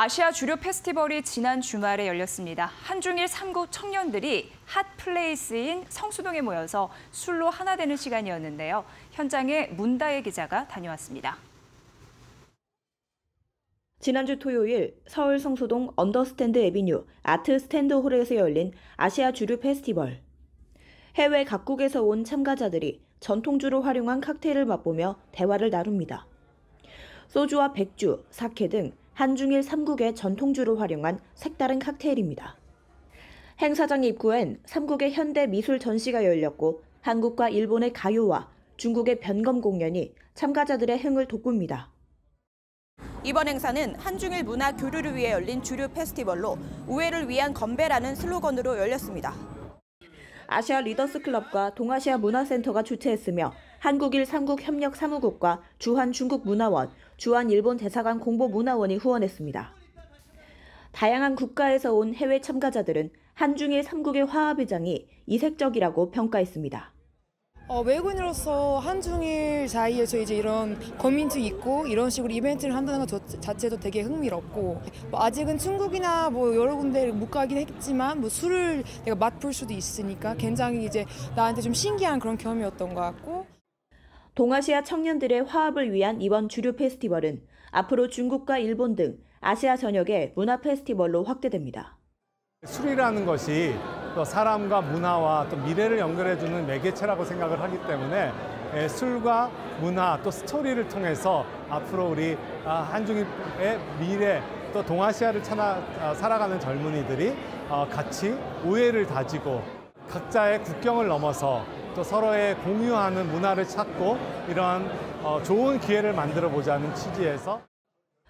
아시아 주류 페스티벌이 지난 주말에 열렸습니다. 한중일 3국 청년들이 핫플레이스인 성수동에 모여서 술로 하나 되는 시간이었는데요. 현장에 문다혜 기자가 다녀왔습니다. 지난주 토요일 서울 성수동 언더스탠드 에비뉴 아트 스탠드 홀에서 열린 아시아 주류 페스티벌. 해외 각국에서 온 참가자들이 전통주로 활용한 칵테일을 맛보며 대화를 나눕니다. 소주와 백주, 사케 등 한중일 3국의 전통주를 활용한 색다른 칵테일입니다. 행사장 입구엔 3국의 현대 미술 전시가 열렸고 한국과 일본의 가요와 중국의 변검 공연이 참가자들의 흥을 돋굽니다. 이번 행사는 한중일 문화 교류를 위해 열린 주류 페스티벌로 우애를 위한 건배라는 슬로건으로 열렸습니다. 아시아 리더스 클럽과 동아시아 문화센터가 주최했으며 한국일 3국 협력 사무국과 주한 중국 문화원, 주한 일본 대사관 공보 문화원이 후원했습니다. 다양한 국가에서 온 해외 참가자들은 한중일 3국의 화합의장이 이색적이라고 평가했습니다. 어, 외국인으로서 한중일 사이에서 이제 이런 커뮤니티 있고 이런 식으로 이벤트를 한다는 것 자체도 되게 흥미롭고 뭐 아직은 중국이나 뭐 여러 군데 못 가긴 했지만 뭐 술을 내가 맛볼 수도 있으니까 굉장히 이제 나한테 좀 신기한 그런 경험이었던 것 같고 동아시아 청년들의 화합을 위한 이번 주류 페스티벌은 앞으로 중국과 일본 등 아시아 전역의 문화 페스티벌로 확대됩니다. 술이라는 것이 또 사람과 문화와 또 미래를 연결해주는 매개체라고 생각을 하기 때문에 예, 술과 문화 또 스토리를 통해서 앞으로 우리 아, 한중일의 미래 또 동아시아를 찾아 아, 살아가는 젊은이들이 어, 같이 우애를 다지고 각자의 국경을 넘어서 또 서로의 공유하는 문화를 찾고 이런 어, 좋은 기회를 만들어 보자는 취지에서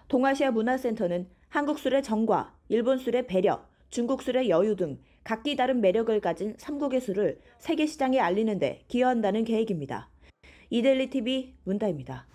동아시아 문화센터는 한국 술의 정과, 일본 술의 배려, 중국 술의 여유 등 각기 다른 매력을 가진 3국의 술을 세계 시장에 알리는 데 기여한다는 계획입니다. 이델리 TV 문다입니다.